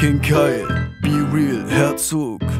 King Kyle, Be Real, Herzog.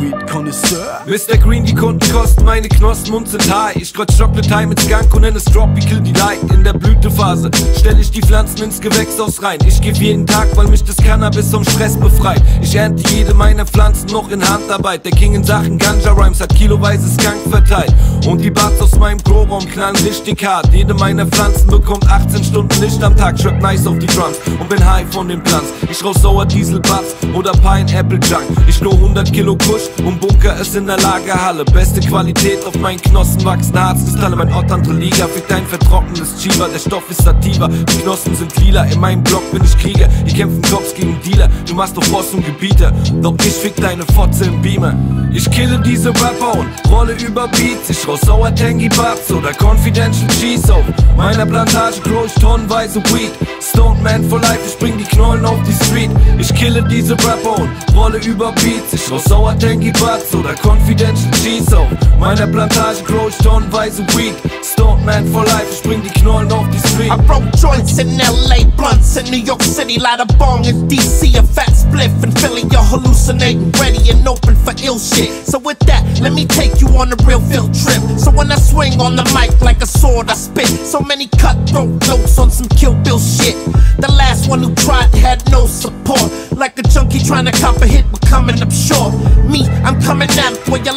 Weed Connoisseur. Mr. Green, die Kunden kosten meine Knospen und sind high. Ich kreuz Chocolate High mit Skunk und nenne es Tropical Delight. In der Blütephase stelle ich die Pflanzen ins Gewächshaus rein. Ich gebe jeden Tag, weil mich das Cannabis vom Stress befreit. Ich ernte jede meiner Pflanzen noch in Handarbeit. Der King in Sachen Ganja Rhymes hat kiloweise Skunk verteilt. Und die Buds aus meinem Grow-Raum knallen richtig hart. Jede meiner Pflanzen bekommt 18 Stunden Licht am Tag. Trap nice auf die Drums und bin high von den Plants. Ich raus Sauer Diesel Buds oder Pineapple Junk. Ich nur 100 Kilo Kusch und Bunker ist in der Lagerhalle. Beste Qualität auf meinen Knossen wachsen Harzkristalle. Mein Ort andere Liga fickt ein vertrocknetes Chiva. Der Stoff ist sativa, die Knospen sind lila. In meinem Block bin ich Krieger. Hier kämpfen Cops gegen Dealer. Du machst doch Boss und Gebieter. Doch ich fick deine Fotze im Beamer. Ich kille diese Rapper und rolle über Beats. Ich raus Sauer Tangy Buds oder Confidential Cheese auf meiner Plantage grow ich tonnenweise Weed. Stone Man for Life, ich bring die Knollen auf die Street. Ich kille diese Rapper und rolle über Beats. Ich raus Sauer Tangy Buds oder Confidential Cheese auf meiner Plantage grow ich tonnenweise Weed. Stone Man for Life, ich bring die Knollen auf die Street. I broke joints in LA, blunts in New York City, light a bong in DC, a fat spliff in Philly. You're hallucinating, ready and open for ill shit. So with that, let me take you on a real field trip. So when I swing on the mic like a sword, I spit so many cutthroat notes on some Kill Bill shit. The last one who tried had no support, like a junkie trying to cop a hit, but coming up short. Me, I'm coming out for your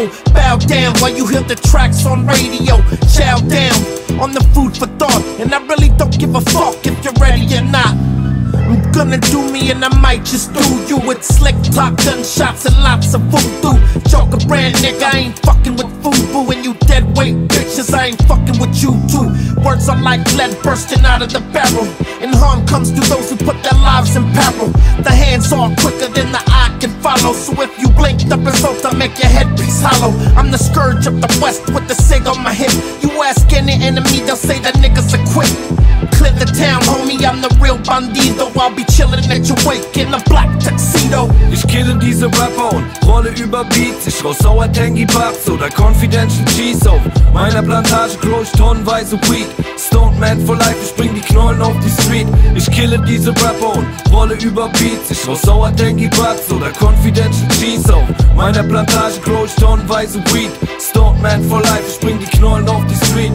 lackadaisical. Bow down while you hear the tracks on radio. Chow down on the food for thought, and I really don't give a fuck if you're ready or not. I'm gonna do me and I might just do you with slick talk, gunshots, and lots of voodoo. Joker brand nigga, I ain't fucking with FUBU and you dead weight bitches, I ain't fucking with you too. Words are like lead bursting out of the barrel, and harm comes to those who put their lives in peril. The hands are quicker than the can follow, so if you blink, the result will make your headpiece hollow. I'm the scourge of the west with the cig on my hip. You ask any enemy, they'll say the niggas are quick. Clear the town, homie, I'm the real bandido. I'll be chillin' at your wake in a black tuxedo. Ich kille diese Rapper und rolle über Beats. Ich raus Sauer Tangy Buds oder Confidential Cheese auf meiner Plantage ich tonnenweise Weed. Stone Man for Life, ich bring die Knollen auf die Street. Ich kille diese Rapper und rolle über Beats. Ich raus Sauer Tangy Buds oder Confidential Cheese auf meiner Plantage ich tonnenweise Weed. Stone Man for Life, ich bring die Knollen auf die Street.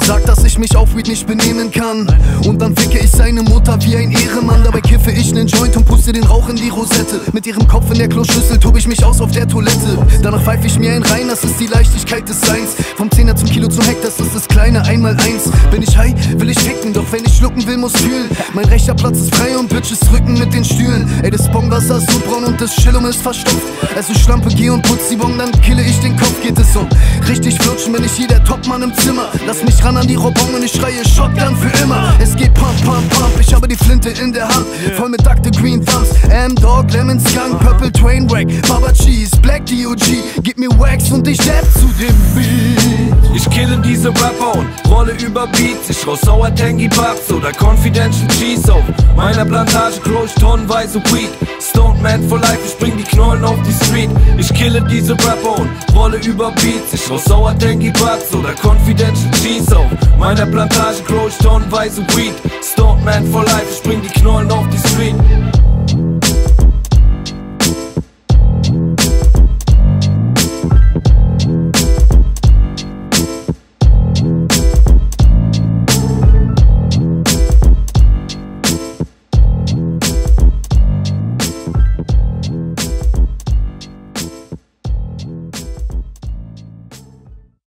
Sagt, dass ich mich auf Weed nicht benehmen kann. Und dann ficke ich seine Mutter wie ein Ehrenmann. Dabei kiffe ich nen Joint und puste den Rauch in die Rosette. Mit ihrem Kopf in der Kloschüssel tob ich mich aus auf der Toilette. Danach pfeife ich mir ein rein, das ist die Leichtigkeit des Seins. Vom Zehner zum Kilo zum Heck, das ist das kleine Einmaleins. Bin ich high, will ich ficken, doch wenn ich schlucken will, muss fühlen. Mein rechter Platz ist frei und Bitches rücken mit den Stühlen. Ey, das Bongwasser ist so braun und das Schillum ist verstopft. Also Schlampe, geh und putz die Bong, dann kille ich den Kopf, geht es um. Richtig flutschen, bin ich hier der Topmann im Zimmer. Lass mich ran an die Robong und ich schreie Shotgun für immer. Es geht pump, pump, pump, ich habe die Flinte in der Hand. Voll mit Dr. Green Lemon Skunk, Purple Trainwreck, Baba Cheese, Black DOG. Gib mir Wax und ich dab zu dem Beat. Ich kille diese Rapper und rolle über Beats. Ich raus Sauer Tangy Buds oder Confidential Cheese auf meiner Plantage grow ich tonnenweise Weed. Stone Man for Life, ich bring die Knollen auf die Street. Ich kille diese Rapper und rolle über Beats. Ich raus Sauer Tangy Buds oder Confidential Cheese auf meiner Plantage grow ich tonnenweise Weed. Stone Man for Life, ich bring die Knollen auf die Street.